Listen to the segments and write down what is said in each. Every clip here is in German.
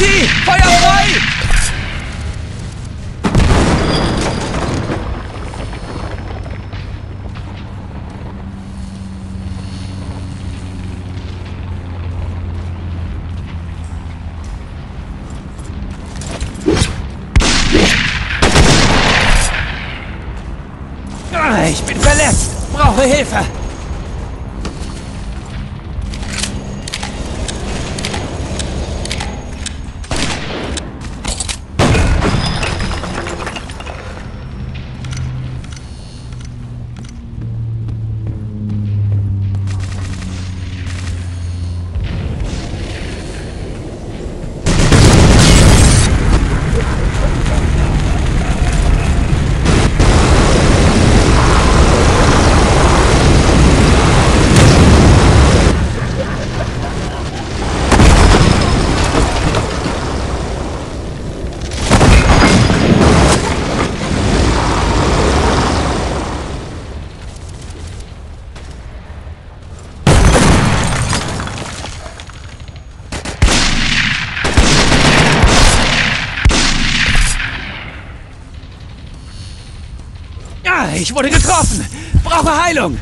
sie! Feuer frei! Ah, Ich bin verletzt. Brauche Hilfe. Ich wurde getroffen. Brauche Heilung.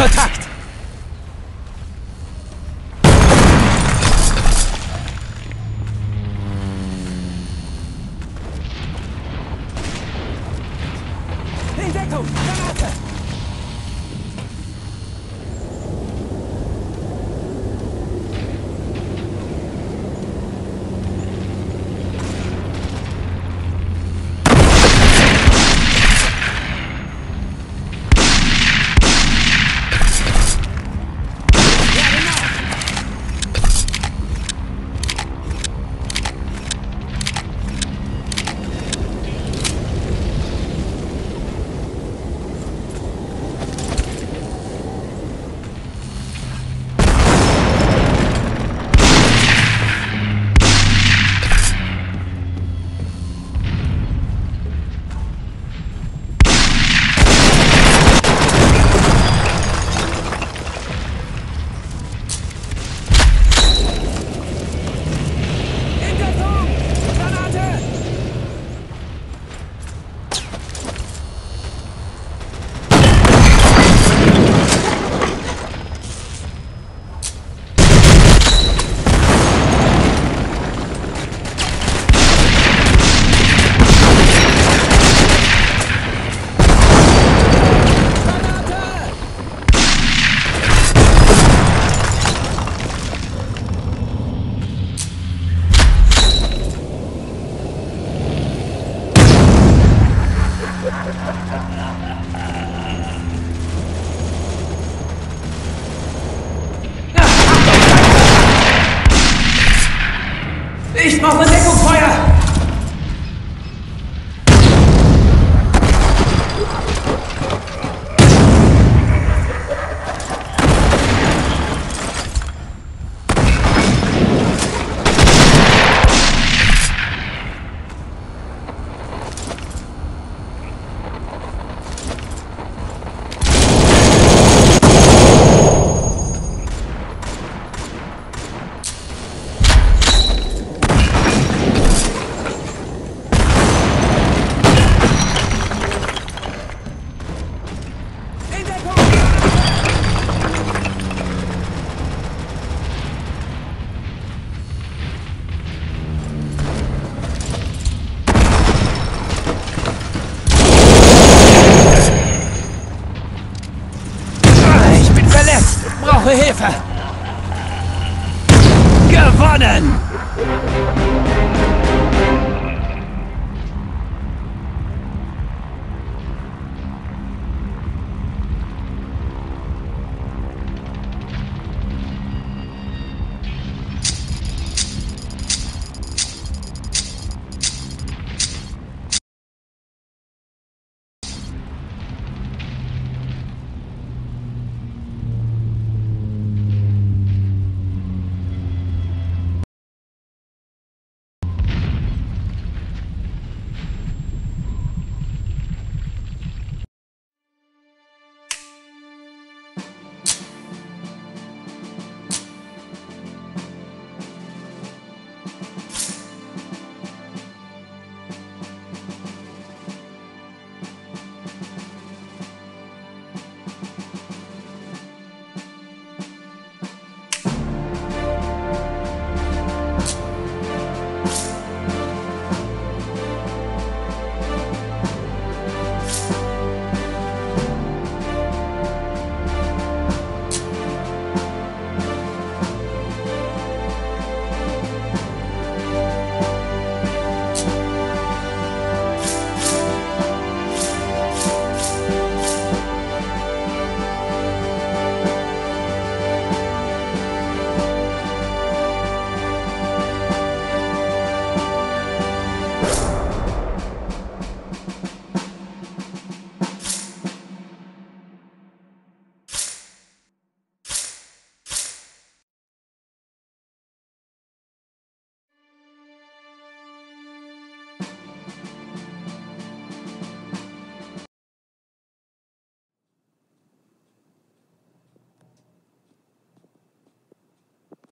Feindkontakt! In Deckung! Granate! Ich brauche Deckung, Waffe! Gewonnen!